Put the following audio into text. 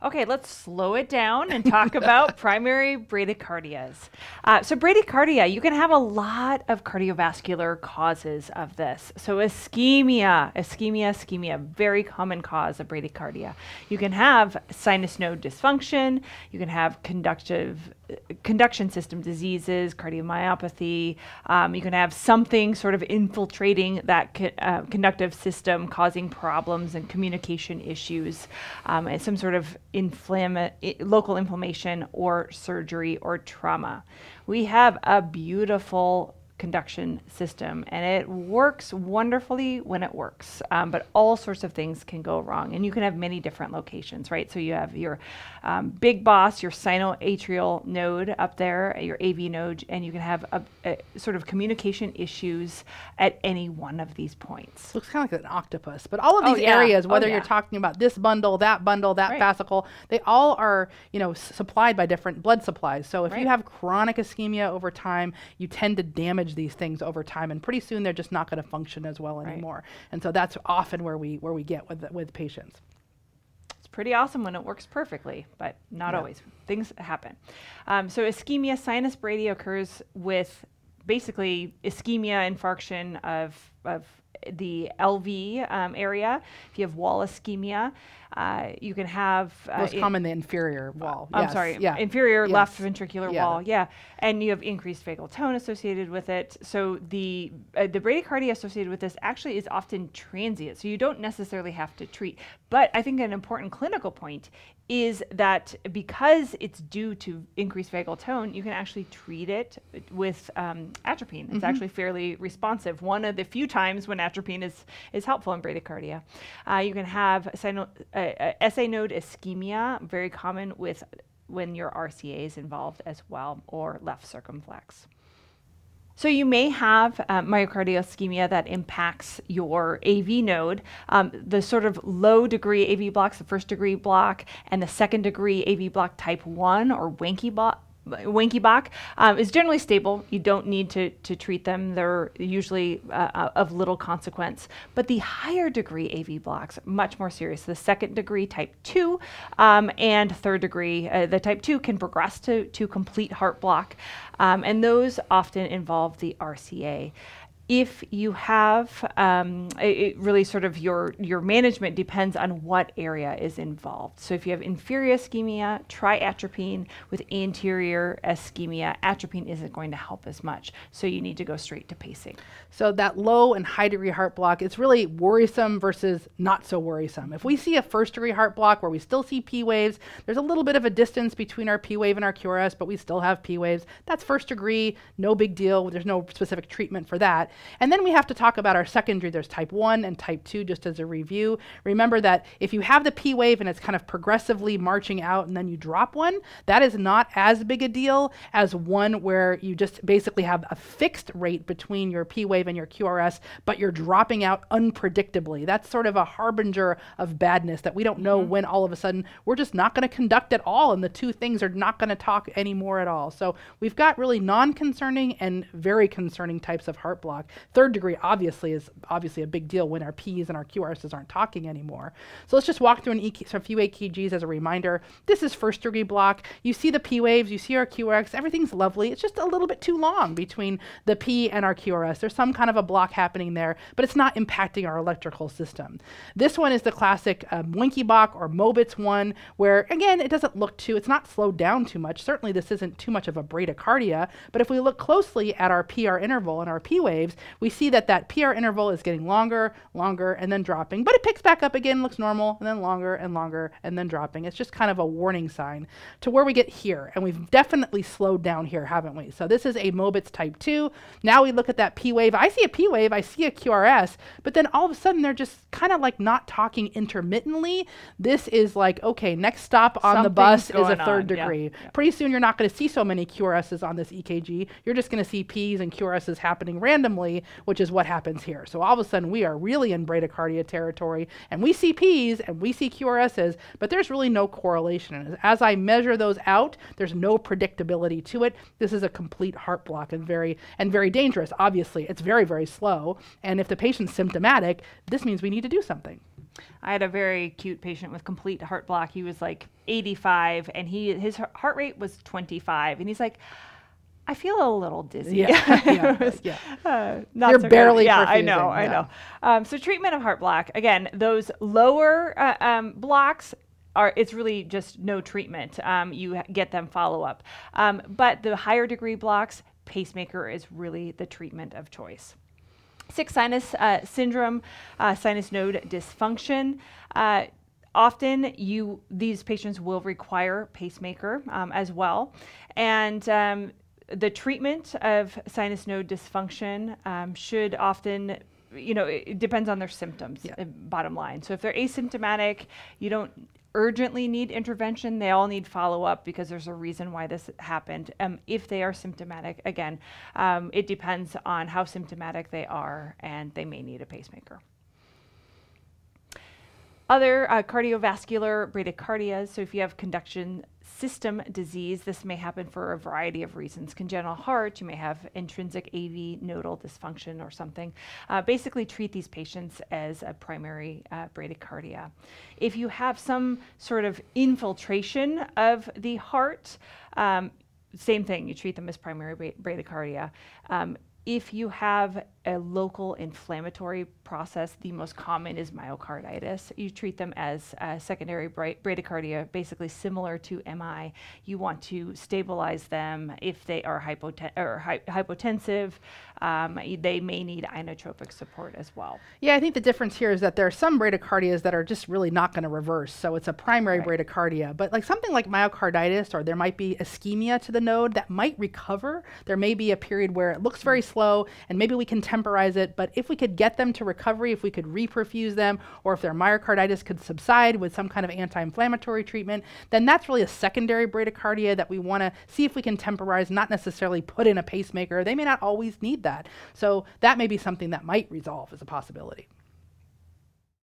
Okay, let's slow it down and talk about primary bradycardias. Uh, so, bradycardia, you can have a lot of cardiovascular causes of this. So, ischemia, ischemia, ischemia, very common cause of bradycardia. You can have sinus node dysfunction, you can have conductive conduction system diseases, cardiomyopathy. Um, you can have something sort of infiltrating that co- uh, conductive system, causing problems and communication issues, um, and some sort of inflama- local inflammation or surgery or trauma. We have a beautiful conduction system and it works wonderfully when it works um, but all sorts of things can go wrong and you can have many different locations right so you have your um, big boss your sinoatrial node up there your AV node and you can have a, a sort of communication issues at any one of these points looks kind of like an octopus but all of Oh, these yeah. areas Oh, whether yeah. you're talking about this bundle that bundle that Right. fascicle they all are you know supplied by different blood supplies so if Right. you have chronic ischemia over time you tend to damage these things over time and pretty soon they're just not going to function as well Right. anymore and so that's often where we where we get with with patients It's pretty awesome when it works perfectly, but not Yeah. always. Things happen. Um, so ischemia sinus brady occurs with basically ischemia infarction of of the LV um, area. If you have wall ischemia, uh, you can have uh, most common the inferior wall I'm Yes, sorry, yeah inferior left ventricular Yeah. wall. Yeah, and you have increased vagal tone associated with it. So the uh, the bradycardia associated with this actually is often transient. So you don't necessarily have to treat. But I think an important clinical point is that because it's due to increased vagal tone, you can actually treat it with um, atropine. It's actually fairly responsive. One of the few times when atropine is is helpful in bradycardia. Uh, you can have sino, uh, uh, SA node ischemia, very common with when your RCA is involved as well, or left circumflex. So you may have uh, myocardial ischemia that impacts your AV node. Um, the sort of low degree AV blocks, the first degree block, and the second degree AV block type 1 or Wenke block. Wenke um, is generally stable. You don't need to, to treat them. They're usually uh, uh, of little consequence. But the higher degree AV blocks, much more serious. The second degree type 2 um, and third degree, uh, the type 2 can progress to, to complete heart block. Um, and those often involve the RCA. If you have, um, it, really sort of your your management depends on what area is involved. So if you have inferior ischemia, try atropine. With anterior ischemia, atropine isn't going to help as much. So you need to go straight to pacing. So that low and high degree heart block, it's really worrisome versus not so worrisome. If we see a first degree heart block where we still see P waves, there's a little bit of a distance between our P wave and our QRS, but we still have P waves. That's first degree, no big deal. There's no specific treatment for that. And then we have to talk about our secondary. There's type 1 and type 2 just as a review. Remember that if you have the P wave and it's kind of progressively marching out and then you drop one, that is not as big a deal as one where you just basically have a fixed rate between your P wave and your QRS, but you're dropping out unpredictably. That's sort of a harbinger of badness that we don't know mm-hmm. when all of a sudden we're just not going to conduct at all and the two things are not going to talk anymore at all. So we've got really non-concerning and very concerning types of heart block. Third degree obviously is obviously a big deal when our P's and our QRSs aren't talking anymore. So let's just walk through an so a few EKGs as a reminder. This is first degree block. You see the P waves, you see our QRS, everything's lovely. It's just a little bit too long between the P and our QRS. There's some kind of a block happening there, but it's not impacting our electrical system. This one is the classic um, Wenckebach or Mobitz one, where again, it doesn't look too, it's not slowed down too much. Certainly this isn't too much of a bradycardia, but if we look closely at our PR interval and our P waves, we see that that PR interval is getting longer, longer, and then dropping, but it picks back up again, looks normal, and then longer and longer, and then dropping. It's just kind of a warning sign to where we get here, and we've definitely slowed down here, haven't we? So this is a Mobitz type 2. Now we look at that P wave. I see a P wave, I see a QRS, but then all of a sudden they're just kind of like not talking intermittently. This is like, okay, next stop on the bus is a third on, yeah, degree. yeah. Pretty soon you're not going to see so many QRSs on this EKG. You're just going to see Ps and QRSs happening randomly, which is what happens here. So all of a sudden we are really in bradycardia territory and we see Ps and we see QRSs, but there's really no correlation. And as I measure those out, there's no predictability to it. This is a complete heart block and very and very dangerous. Obviously, it's very very slow, and if the patient's symptomatic, this means we need to do something. I had a very cute patient with complete heart block. He was like 85 and he his heart rate was 25 and he's like I feel a little dizzy. Yeah, yeah, yeah. Uh, not You're so barely Good. Yeah, I know, I know. Um, so treatment of heart block again, those lower uh, um, blocks are it's really just no treatment. Um, you get them follow up, um, but the higher degree blocks, pacemaker is really the treatment of choice. Sick sinus uh, syndrome, uh, sinus node dysfunction. Uh, often, you these patients will require pacemaker um, as well, and um, the treatment of sinus node dysfunction um, should often you know it, depends on their symptoms Yeah. uh, bottom line. So if they're asymptomatic you don't urgently need intervention they all need follow-up because there's a reason why this happened. Um, if they are symptomatic again um, it depends on how symptomatic they are and they may need a pacemaker other uh, cardiovascular bradycardias, so if you have conduction system disease, this may happen for a variety of reasons. Congenital heart, you may have intrinsic AV nodal dysfunction or something. Uh, basically, treat these patients as a primary uh, bradycardia. If you have some sort of infiltration of the heart, um, same thing, you treat them as primary bradycardia. Um, if you have a local inflammatory process, the most common is myocarditis. You treat them as uh, secondary bradycardia, basically similar to MI. You want to stabilize them if they are hypoten- or hy- hypotensive. Um, they may need inotropic support as well. Yeah, I think the difference here is that there are some bradycardias that are just really not going to reverse. So it's a primary Right. bradycardia. But like something like myocarditis, or there might be ischemia to the node that might recover. There may be a period where it looks very slow and maybe we can temporize it. But if we could get them to recovery, if we could reperfuse them, or if their myocarditis could subside with some kind of anti inflammatory treatment, then that's really a secondary bradycardia that we want to see if we can temporize, not necessarily put in a pacemaker. They may not always need that. So that may be something that might resolve as a possibility.